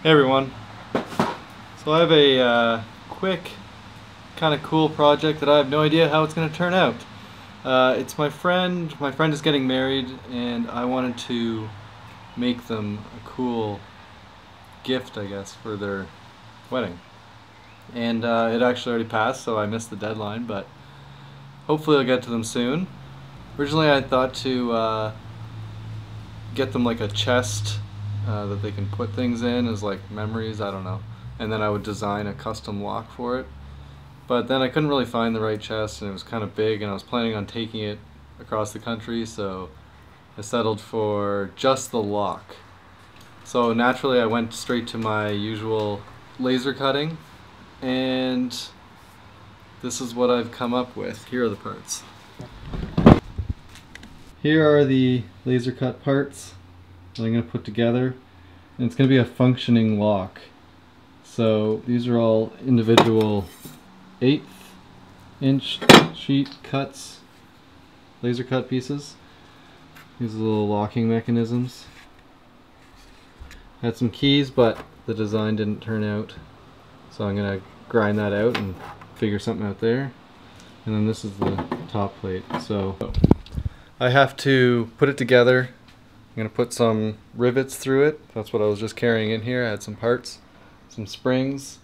Hey everyone. So I have a uh, quick, kind of cool project that I have no idea how it's going to turn out. Uh, it's my friend, my friend is getting married and I wanted to make them a cool gift I guess for their wedding. And uh, it actually already passed so I missed the deadline but hopefully I'll get to them soon. Originally I thought to uh, get them like a chest uh, that they can put things in as like memories, I don't know. And then I would design a custom lock for it. But then I couldn't really find the right chest and it was kind of big and I was planning on taking it across the country so I settled for just the lock. So naturally I went straight to my usual laser cutting and this is what I've come up with. Here are the parts. Here are the laser cut parts that I'm going to put together. And it's going to be a functioning lock. So these are all individual eighth inch sheet cuts, laser cut pieces. These are little locking mechanisms. Had some keys, but the design didn't turn out. So I'm going to grind that out and figure something out there. And then this is the top plate. So I have to put it together going to put some rivets through it. That's what I was just carrying in here. I had some parts, some springs.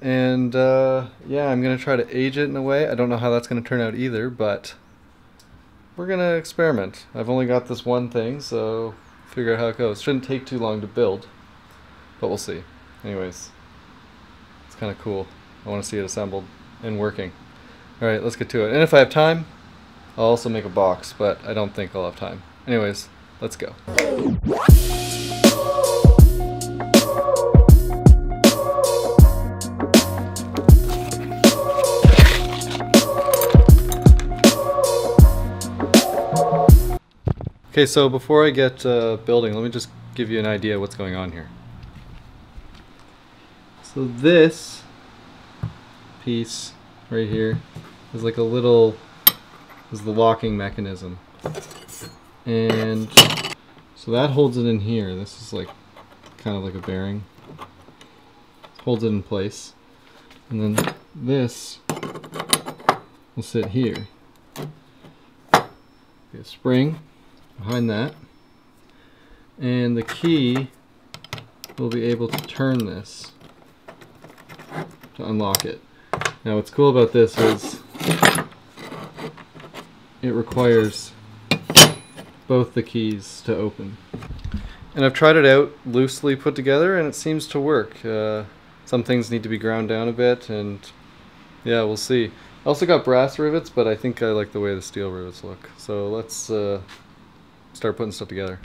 And uh, yeah, I'm going to try to age it in a way. I don't know how that's going to turn out either, but we're going to experiment. I've only got this one thing, so figure out how it goes. Shouldn't take too long to build, but we'll see. Anyways, it's kind of cool. I want to see it assembled and working. Alright, let's get to it. And if I have time, I'll also make a box, but I don't think I'll have time. Anyways, Let's go. Okay, so before I get uh, building, let me just give you an idea what's going on here. So this piece right here is like a little, is the locking mechanism and so that holds it in here. This is like kind of like a bearing. Holds it in place. And then this will sit here. A spring behind that. And the key will be able to turn this to unlock it. Now what's cool about this is it requires both the keys to open. And I've tried it out loosely put together and it seems to work. Uh, some things need to be ground down a bit and yeah, we'll see. I also got brass rivets, but I think I like the way the steel rivets look. So let's uh, start putting stuff together.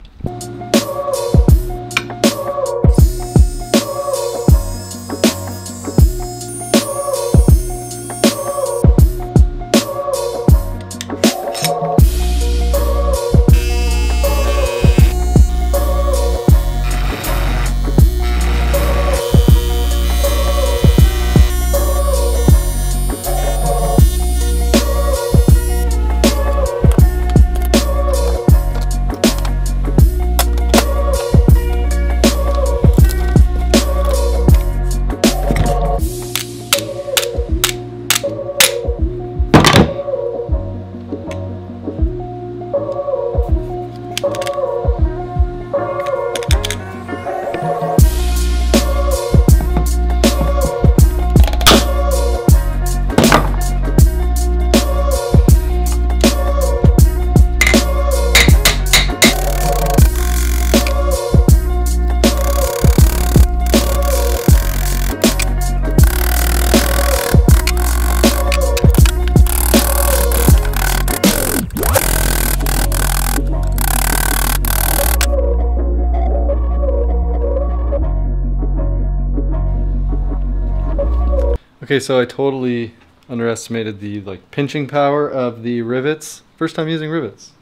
Okay, so I totally underestimated the like pinching power of the rivets. First time using rivets.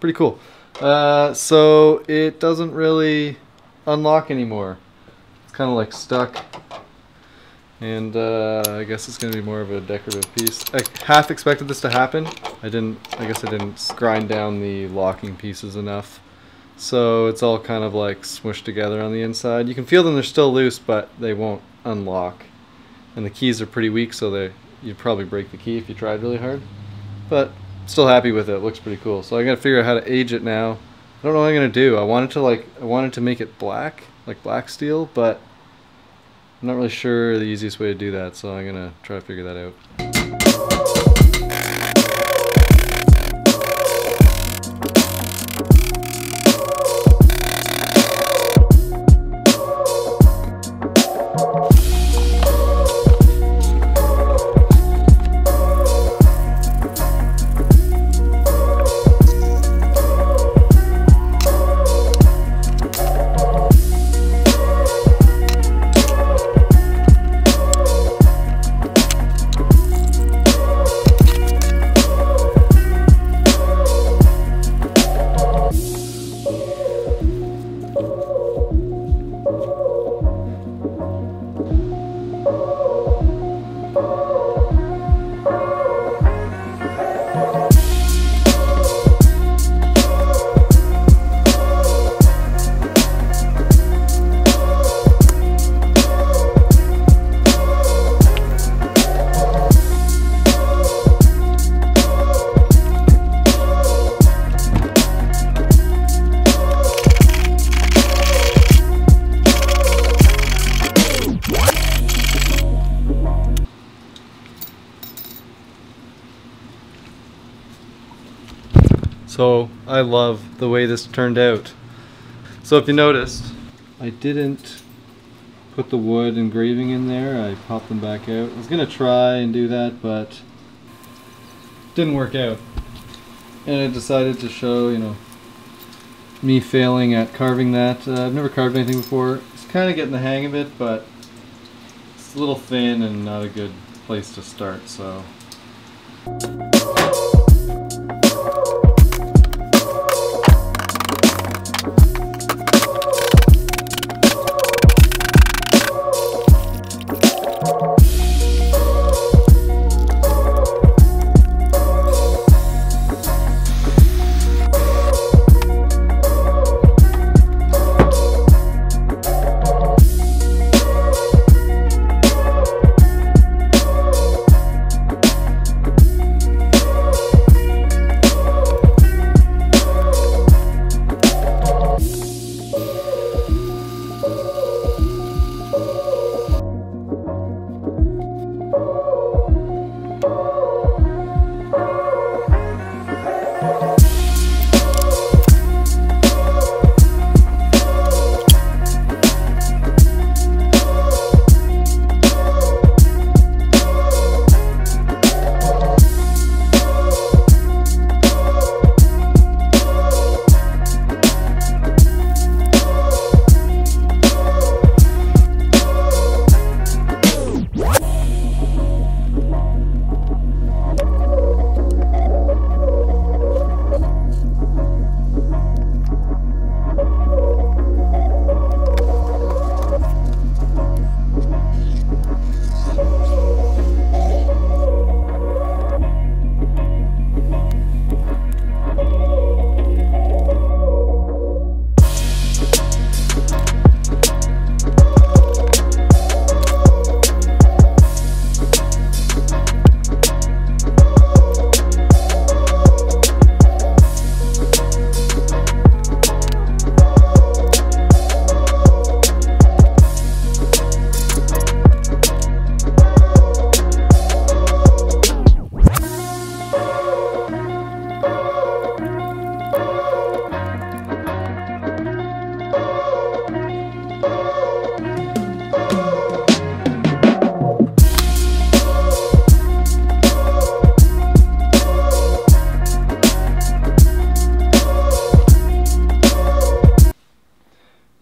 Pretty cool. Uh, so it doesn't really unlock anymore. It's kind of like stuck. And uh, I guess it's going to be more of a decorative piece. I half expected this to happen. I didn't, I guess I didn't grind down the locking pieces enough. So it's all kind of like smushed together on the inside. You can feel them, they're still loose, but they won't unlock. And the keys are pretty weak, so they you'd probably break the key if you tried really hard. But still happy with it. it looks pretty cool. So I gotta figure out how to age it now. I don't know what I'm gonna do. I wanted to like I wanted to make it black, like black steel, but I'm not really sure the easiest way to do that, so I'm gonna try to figure that out. So I love the way this turned out. So if you noticed, I didn't put the wood engraving in there. I popped them back out. I was gonna try and do that, but didn't work out. And I decided to show, you know, me failing at carving that. Uh, I've never carved anything before. It's kind of getting the hang of it, but it's a little thin and not a good place to start, so.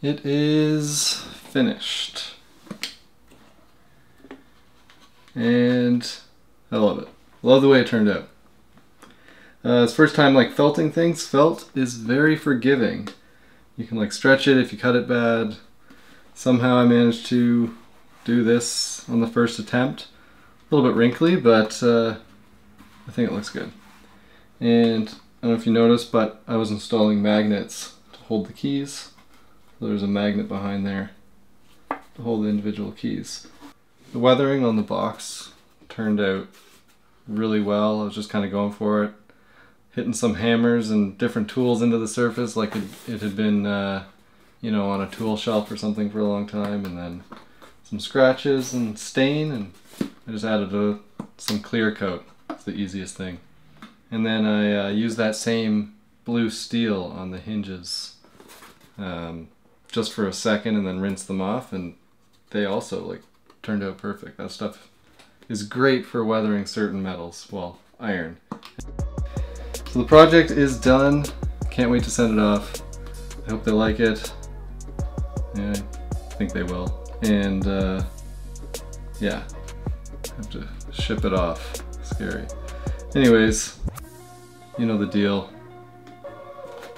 It is finished. And I love it. Love the way it turned out. Uh, it's first time like felting things. Felt is very forgiving. You can like stretch it if you cut it bad. Somehow I managed to do this on the first attempt. A little bit wrinkly, but uh, I think it looks good. And I don't know if you noticed, but I was installing magnets to hold the keys. There's a magnet behind there to hold the individual keys. The weathering on the box turned out really well. I was just kind of going for it, hitting some hammers and different tools into the surface like it, it had been, uh, you know, on a tool shelf or something for a long time, and then some scratches and stain, and I just added a, some clear coat. It's the easiest thing. And then I uh, used that same blue steel on the hinges um, just for a second and then rinse them off and they also like turned out perfect. That stuff is great for weathering certain metals, well, iron. So the project is done. Can't wait to send it off. I hope they like it. Yeah, I think they will. And uh, yeah, have to ship it off. Scary. Anyways, you know the deal.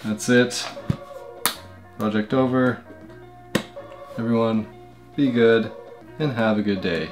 That's it. Project over. Everyone, be good and have a good day.